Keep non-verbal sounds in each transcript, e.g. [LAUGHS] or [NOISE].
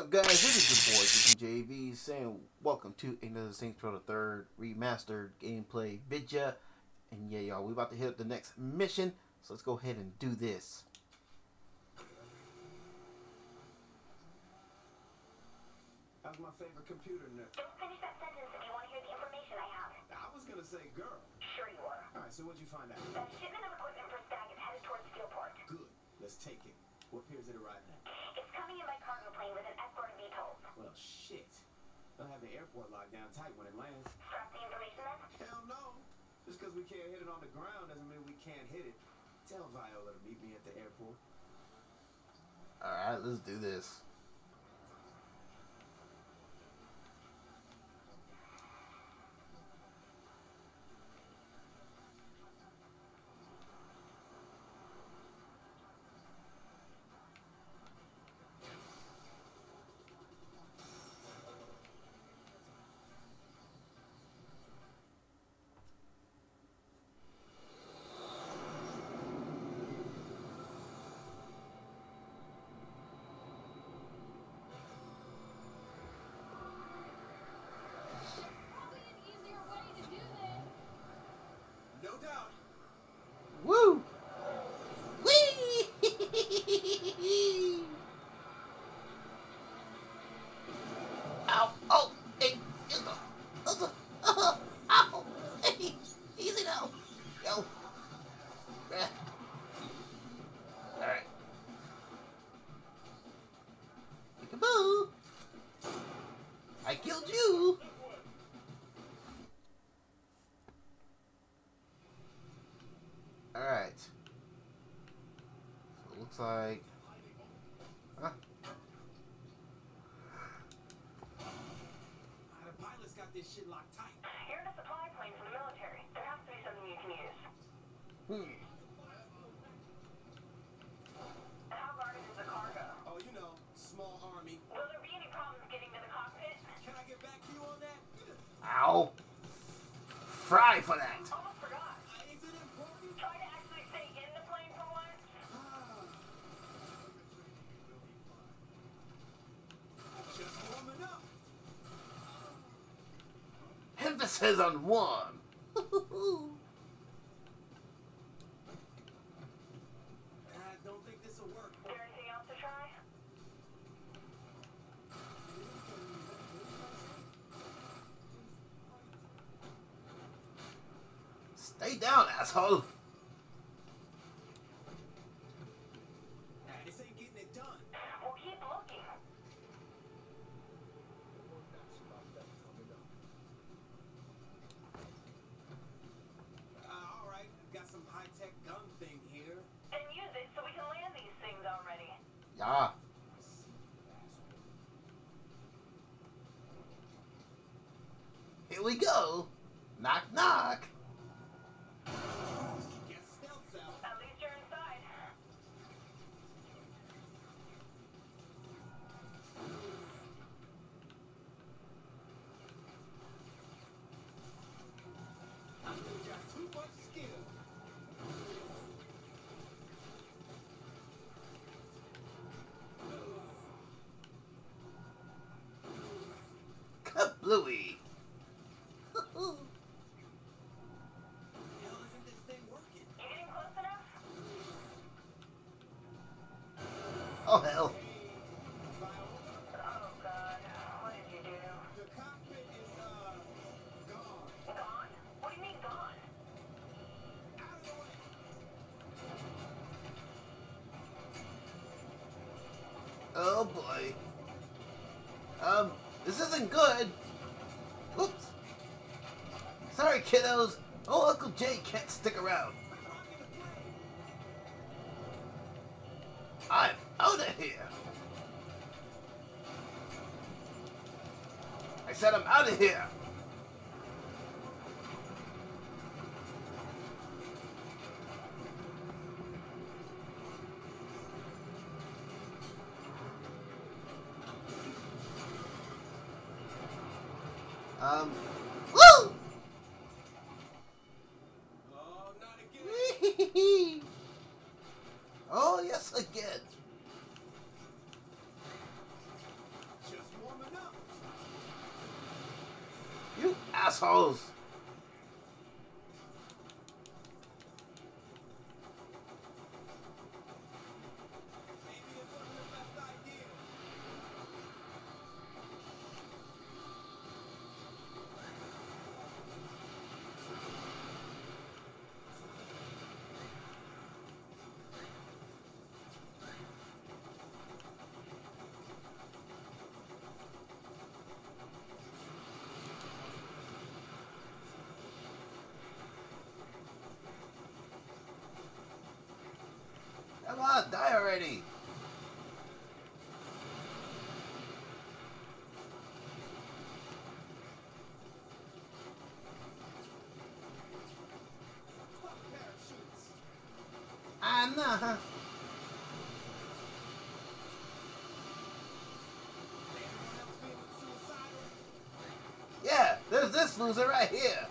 up, guys? It is your boy, JV, saying welcome to another Saints Row the Third remastered gameplay video. And yeah, y'all, we about to hit up the next mission, so let's go ahead and do this. How's my favorite computer nerd? Don't finish that sentence if you want to hear the information I have. I was gonna say girl. Sure you are. Alright, so what'd you find out? That shipment of equipment for Stag is headed towards Steelport. Good. Let's take it. What piers it arriving at? It's coming in by cargo plane with an escort of VTOLs. Well, shit. They'll have the airport locked down tight when it lands. Trust the information? Hell no. Just because we can't hit it on the ground doesn't mean we can't hit it. Tell Viola to meet me at the airport. Alright, let's do this. Just warming up. Emphasis on one! I don't think this will work. Is there anything else to try? Stay down, asshole! Nah, this ain't getting it done. We'll keep looking. Uh, all right, got some high-tech gun thing here. And use it so we can land these things already. Yeah. Here we go! Knock knock! Of the way. Oh boy. Um, this isn't good. Kiddos. Oh, Uncle Jay can't stick around. I'm out of here. I said I'm out of here. sauce. already! I'm. Yeah, there's this loser right here.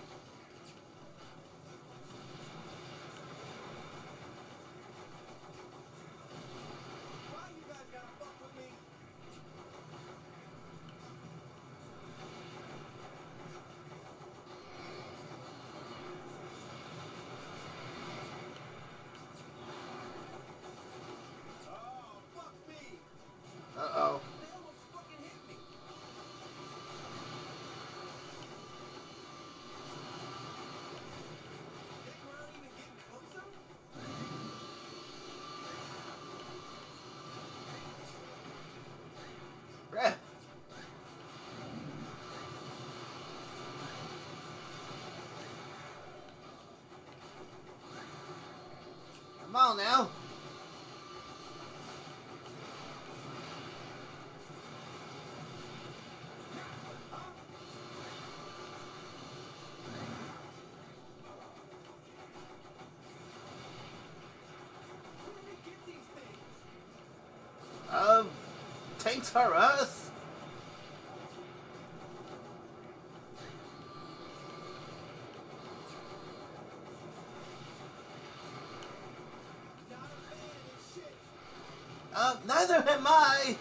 now. Um, tanks are us. Uh, neither am I!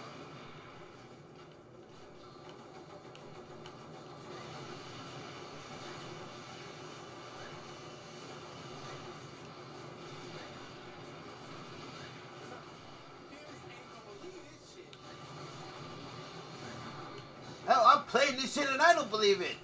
Hell, I'm playing this shit and I don't believe it!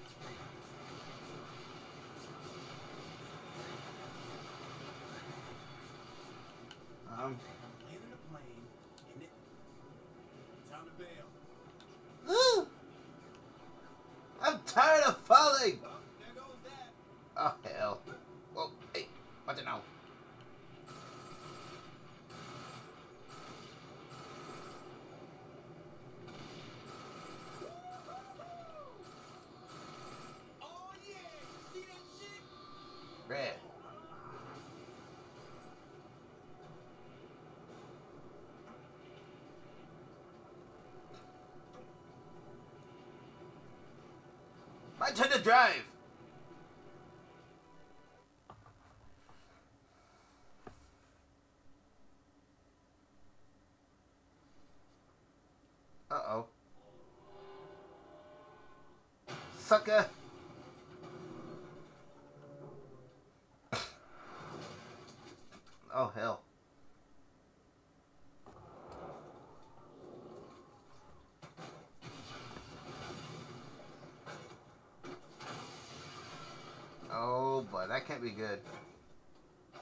I tend to drive. play. That can't be good. [SIGHS]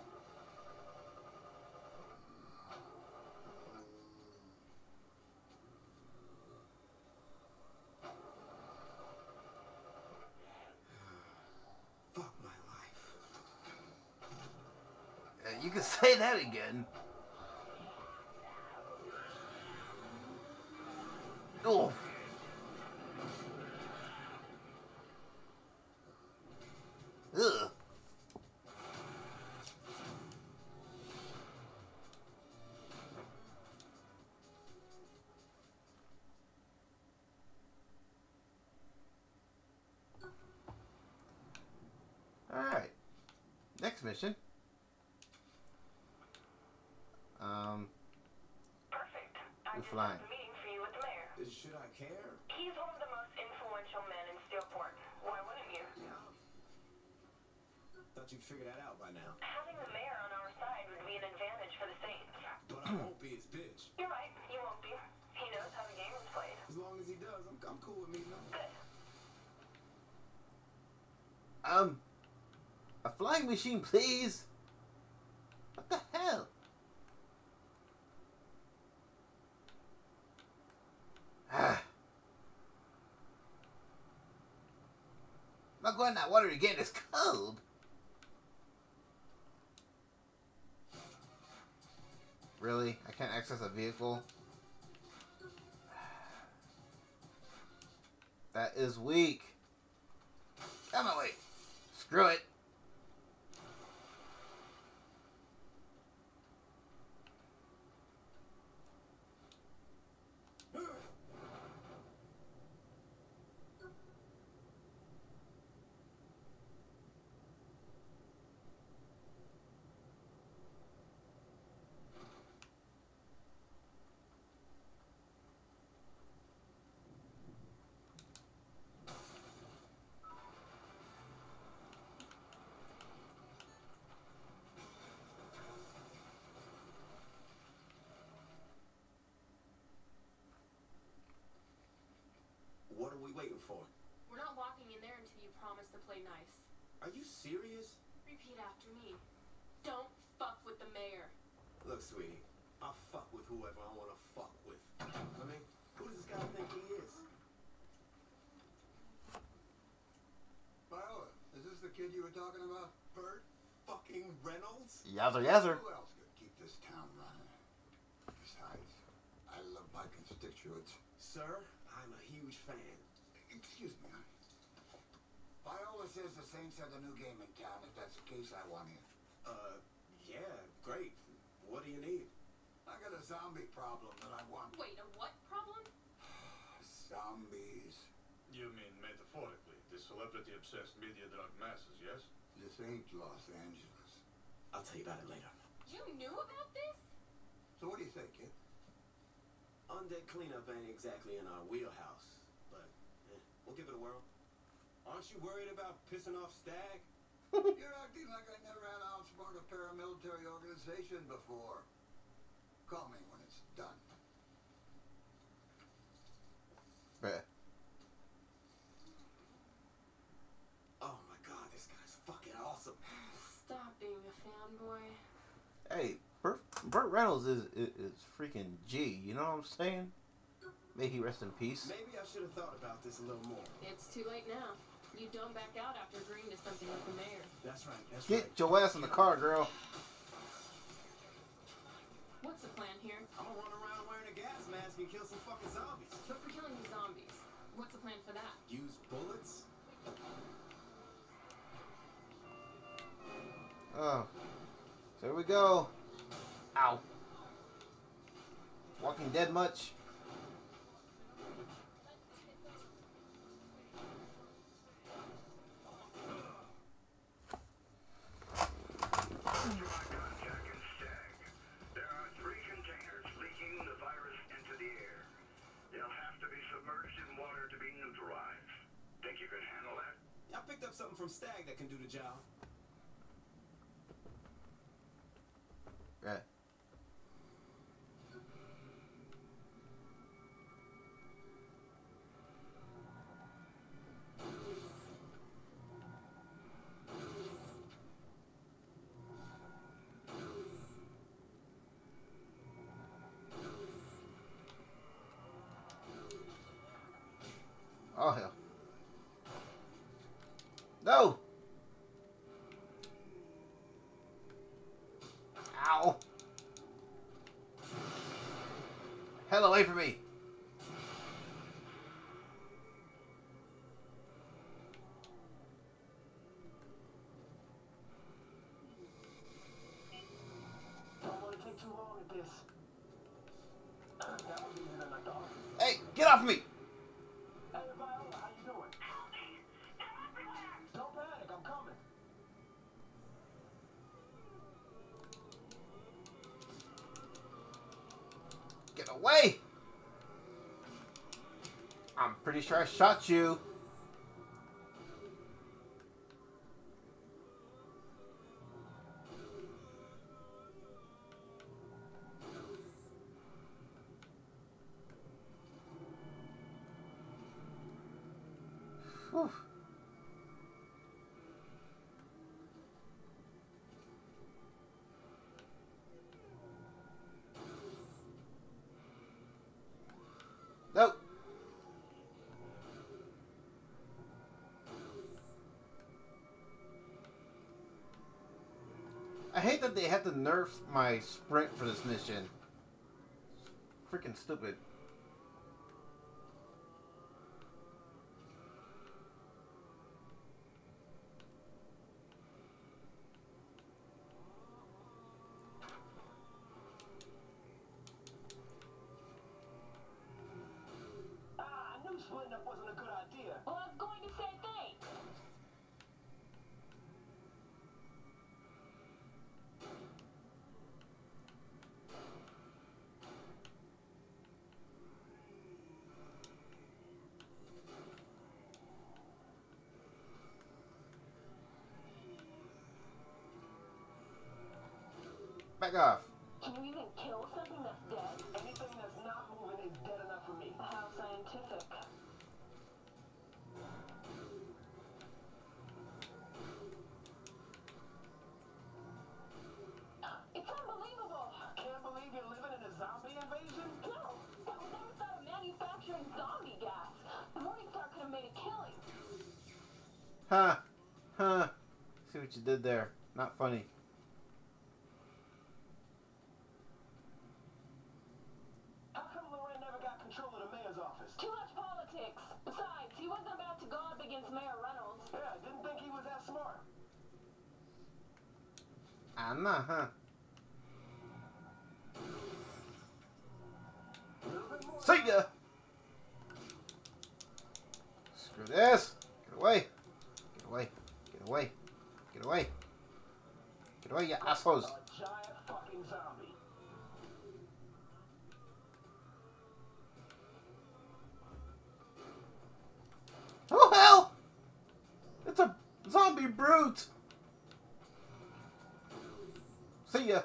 Fuck my life. Yeah, you can [LAUGHS] say that again. You're flying. Should I care? He's one of the most influential men in Steelport. Why wouldn't you? Yeah. Thought you'd figure that out by now. Having the mayor on our side would be an advantage for the Saints. But I won't be his bitch. You're right. You won't be. He knows how the game is played. As long as he does, I'm, I'm cool with me. Good. Um, a flying machine, please. Not going in that water again. It's cold. Really? I can't access a vehicle? That is weak. Come away. Screw it. What are we waiting for? We're not walking in there until you promise to play nice. Are you serious? Repeat after me. Don't fuck with the mayor. Look, sweetie, I'll fuck with whoever I want to fuck with. I mean, who does this guy think he is? Viola, is this the kid you were talking about? Burt fucking Reynolds? Yazzer, yazzer. Who else could keep this town running? Besides, I love my constituents. Sir, I'm a huge fan. Excuse me, honey. Viola says the Saints have the new game in town. If that's the case, I want in. Uh, yeah, great. What do you need? I got a zombie problem that I want. Wait, a what problem? [SIGHS] Zombies. You mean metaphorically, the celebrity-obsessed media drug masses, yes? This ain't Los Angeles. I'll tell you about it later. You knew about this? So what do you think, kid? Undead cleanup ain't exactly in our wheelhouse, but eh, we'll give it a whirl. Aren't you worried about pissing off Stag? [LAUGHS] You're acting like I never had outsmart a paramilitary organization before. Call me when it's done. Bruh. Oh my god, this guy's fucking awesome. Stop being a fanboy. Hey, Burt, Burt Reynolds is, is is freaking G. You know what I'm saying? May he rest in peace. Maybe I should have thought about this a little more. It's too late now. You don't back out after agreeing to something with the mayor. That's right, that's Get right. your ass in the car, girl. What's the plan here? I'm gonna run around wearing a gas mask and kill some fucking zombies. But for killing the zombies, what's the plan for that? Use bullets? Oh. So here we go. Ow. Walking Dead much? From Stag that can do the job. Right. Oh hell. No! Ow! Hell away from me! Sure I shot you. They had to nerf my sprint for this mission. Freaking stupid. Back off. Can you even kill something that's dead? Anything that's not moving is dead enough for me. How scientific. It's unbelievable. Can't believe you're living in a zombie invasion? No, I would never of manufacturing zombie gas. Morningstar could have made a killing. Huh. Huh. See what you did there. Not funny. How come Loren never got control of the mayor's office? Too much politics. Besides, he wasn't about to go up against Mayor Reynolds. Yeah, didn't think he was that smart. Anna, huh? A little bit more. See ya! Screw this! Get away! Get away! Get away! Get away! Get away, you assholes! A giant fucking zombie. Oh hell! It's a zombie brute! See ya!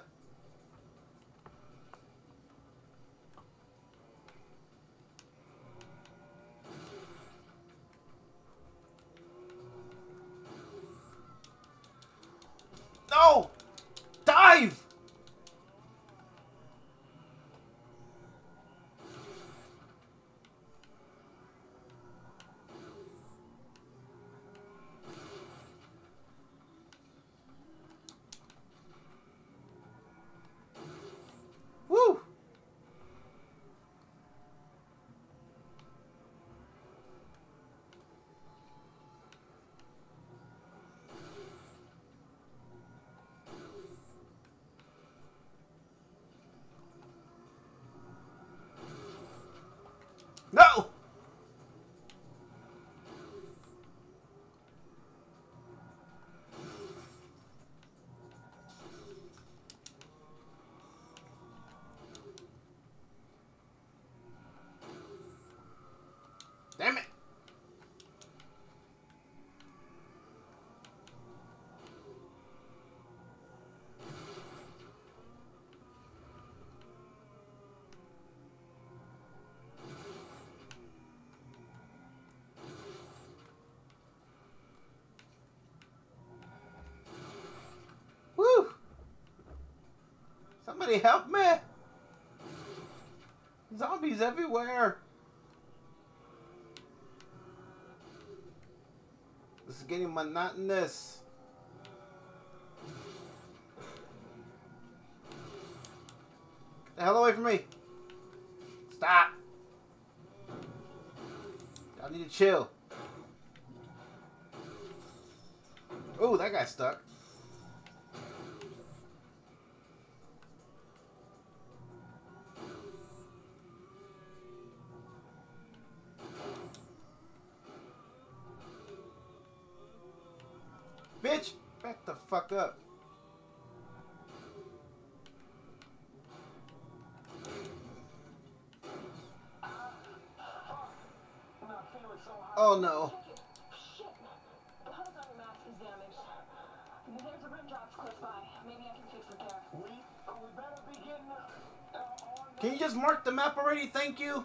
Somebody help me! Zombies everywhere! This is getting monotonous. Get the hell away from me! Stop! Y'all need to chill. Ooh, that guy's stuck. Can you just mark the map already? Thank you.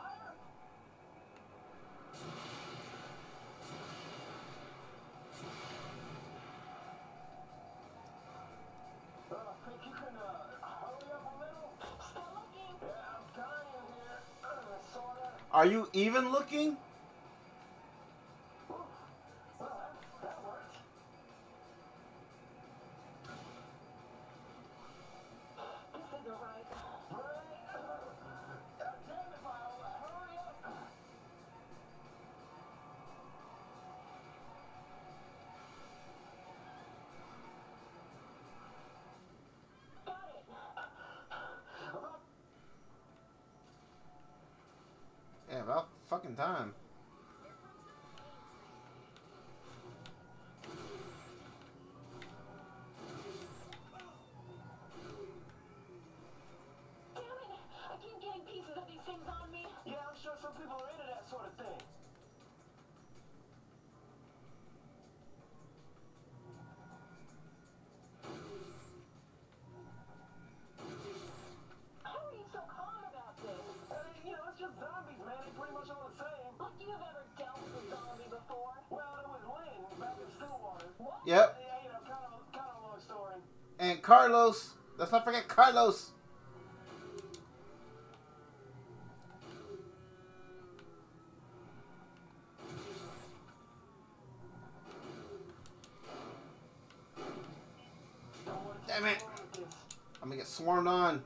Are you even looking? second time. Carlos. Let's not forget Carlos. Damn it. I'm going to get swarmed on.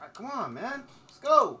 Right, come on, man. Let's go.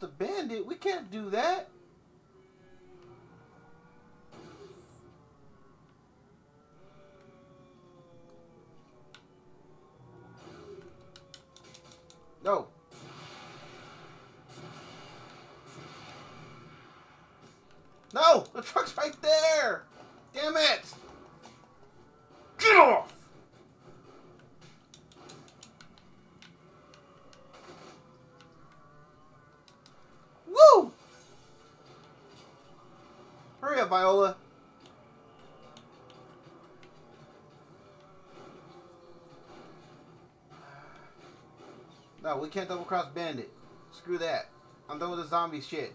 To bend it, We can't do that. No. No! The truck's right there! Damn it! Get off! can't double cross Bandit. Screw that. I'm done with the zombie shit.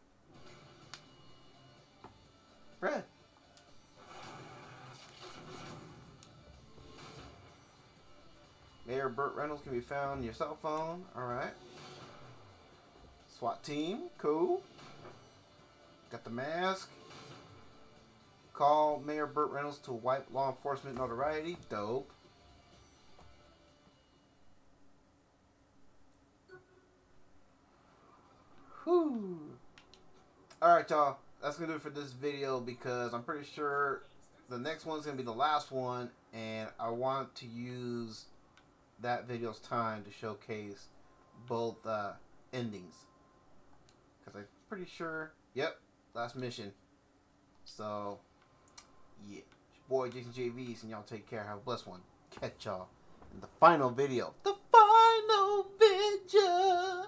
Reynolds can be found on your cell phone. Alright. SWAT team. Cool. Got the mask. Call Mayor Burt Reynolds to wipe law enforcement notoriety. Dope. Whew. Alright, y'all. That's going to do it for this video because I'm pretty sure the next one's going to be the last one. And I want to use that video's time to showcase both uh, endings. Because I'm pretty sure, yep, last mission. So, yeah. It's your boy Jason JVs, and y'all take care. Have a blessed one. Catch y'all in the final video. The final video!